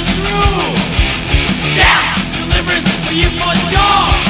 comes through. Yeah, deliverance for you for sure.